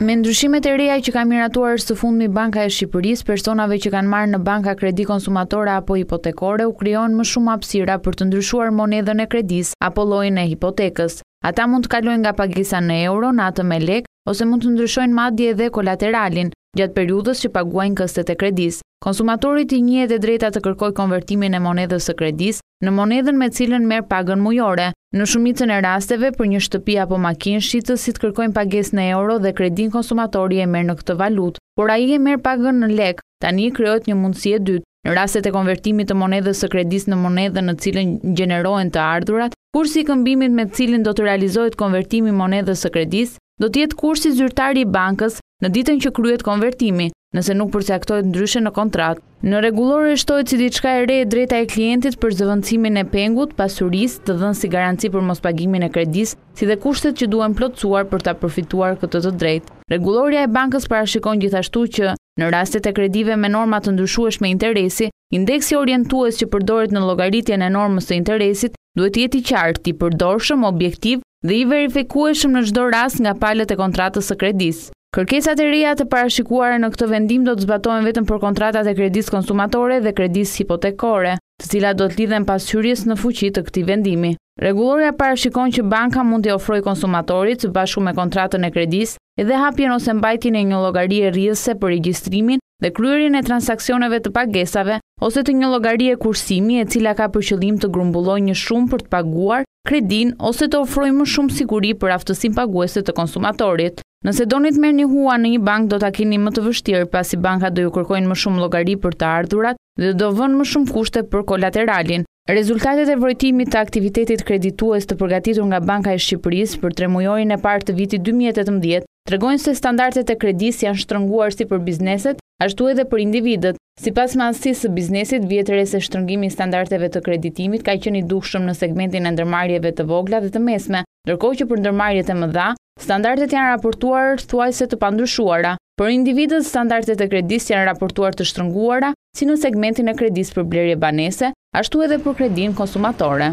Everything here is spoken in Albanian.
Me ndryshimet e reja që ka miratuar së fundmi Banka e Shqipërisë, personave që kanë marrë në banka kredi konsumatore apo hipotekore u krijohen më shumë hapësira për të ndryshuar monedhën e kredisë apo llojin e hipotekës. Ata mund të kalojnë nga pagesa në euro në atë me lek, ose mund të ndryshojnë madje edhe kolateralin, gjatë periudhës që paguajnë këstet e kredisë. Konsumatorit i njihet e drejta të kërkojë konvertimin e monedhës së kredisë, në monedhën me të cilën merr pagën mujore. Në shumicën e rasteve, për një shtëpi apo makinë, shitësit kërkojnë pagesë në euro dhe kredinë konsumatori e merr në këtë valutë, por ai e merr pagën në lekë. Tani krijohet një mundësi e dytë. Në rastet e konvertimit të monedhës së kredisë në monedhën në të cilën gjenerohen të ardhurat, kursi i këmbimit me të cilin do të realizohet konvertimi i monedhës së kredisë do të jetë kursi zyrtar i bankës në ditën që kryhet konvertimi, nëse nuk përcaktohet ndryshe në kontratë. Në rregullore shtohet si diçka e re e drejta e klientit për zëvendësimin e pengut, pasurisë, të dhënë si garanci për mospagimin e kredisë, si dhe kushtet që duhen plotësuar për ta përfituar këtë të drejtë. Rregullorja e bankës parashikon gjithashtu që, në rastet e kredive me norma të ndryshueshme interesi, indeksi orientues që përdoret në llogaritjen e normës së interesit duhet të jetë i qartë, i përdorshëm, objektiv dhe i verifikueshëm në çdo rast nga palët e kontratës së kredisë. Kërkesat e reja të parashikuara në këtë vendim do të zbatohen vetëm për kontratat e kredisë konsumatore dhe kredisë hipotekore, të cilat do të lidhen pas hyrjes në fuqi të këtij vendimi. Rregullorja parashikon që banka mund t'i ofrojë konsumatorit së bashku me kontratën e kredisë edhe hapjen ose mbajtjen e një llogarie rrjedhëse për regjistrimin dhe kryerjen e transaksioneve të pagesave ose të një llogarie kursimi e cila ka për qëllim të grumbullojë një shumë për të paguar kredinë ose të ofrojë më shumë siguri për aftësinë paguese të konsumatorit. Nëse doni të merrni hua në një bankë do ta keni më të vështirë pasi bankat do ju kërkojnë më shumë llogari për të ardhurat dhe do vënë më shumë kushte për kolateralin. Rezultatet e vrojtimit të aktivitetit kreditues të përgatitur nga Banka e Shqipërisë për tremujorin e parë të vitit 2018 tregojnë se standardet e kredisë janë shtrënguar si për bizneset ashtu edhe për individët. Sipas madhësisë së biznesit, vihet re se shtrëngimi i standardeve të kreditimit ka qenë i dukshëm në segmentin e ndërmarrjeve të vogla dhe të mesme, ndërkohë që për ndërmarrjet e mëdha, standardet janë raportuar thuajse të pandryshuara. Për individët, standardet e kredisë janë raportuar të shtrënguara si në segmentin e kredisë për blerje banese, ashtu edhe për kredinë konsumatore.